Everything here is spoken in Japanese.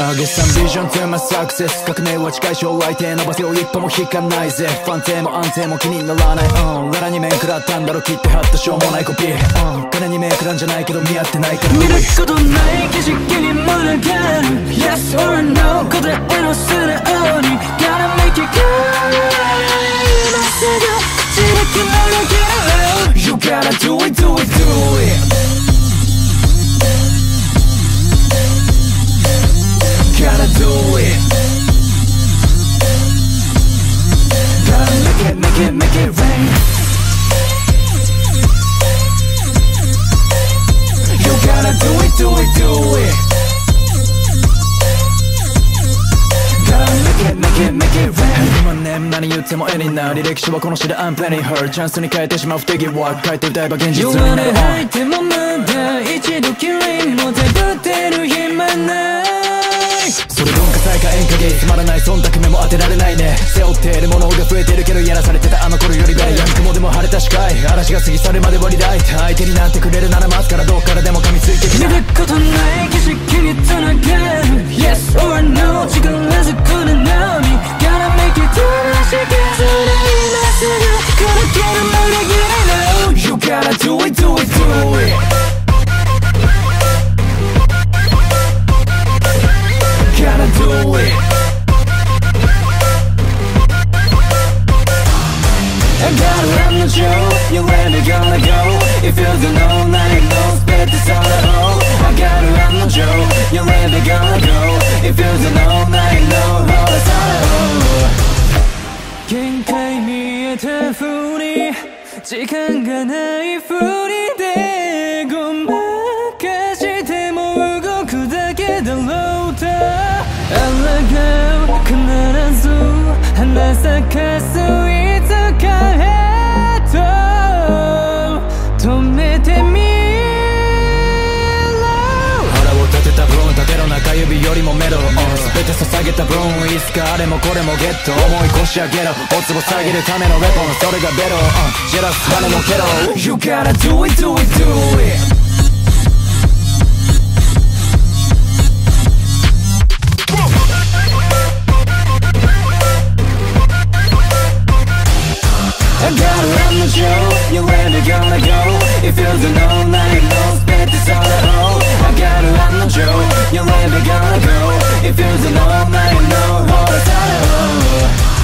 I get some vision to my success 革命は近い将来手伸ばせよ一歩も引かないぜ。不安定も安定も気にならない。うん。ララに面食らったんだろ切って貼ったしょうもないコピー。うん。金に面食らんじゃないけど見合ってないから。見ることない景色に群がる Yes or no 答えの素直に。Gotta make it good まっすぐ地力の You gotta do it 何言っても絵になる履歴書はこの詩で I'm plenty hurt チャンスに変えてしまう不手際。書いて歌えば現実。に弱音なる吐いても無駄一度きりも手ぶてる暇ない。それ文化祭か演歌芸つまらない忖度目も当てられないね。背負っているものが増えてるけどやらされてたあの頃より倍やん雲でも晴れた視界。嵐が過ぎ去るまで割り大相手になってくれるなら待つからどっからでも噛みついてきな do it, do it, do it. Gotta do it. I gotta let the show you where they're gonna go. If you don't know, no. 時間がないふりでごまかしても動くだけだろうと。抗う必ず花咲かすよりもメロ全て捧げた分いつかあれもこれもゲット。思い越し上げろ。おつぼ下げるためのレポン。それがベロジェラス羽もケロ You gotta do it do it do it. I gotta gonna go. If you're the one I know What's I thought